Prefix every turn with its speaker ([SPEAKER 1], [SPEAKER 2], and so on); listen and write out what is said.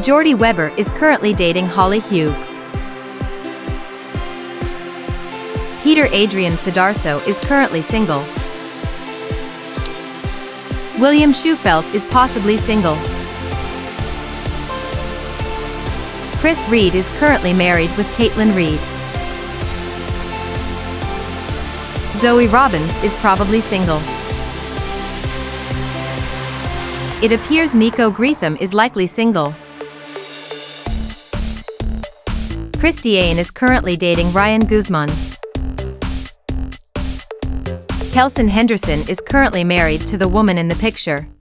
[SPEAKER 1] Jordi Webber is currently dating Holly Hughes. Peter Adrian Sudarso is currently single. William Shewfelt is possibly single. Chris Reid is currently married with Caitlin Reed. Zoe Robins is probably single. It appears Nico Greetham is likely single. Chrysti Ane is currently dating Ryan Guzman. Kelson Henderson is currently married to the woman in the picture.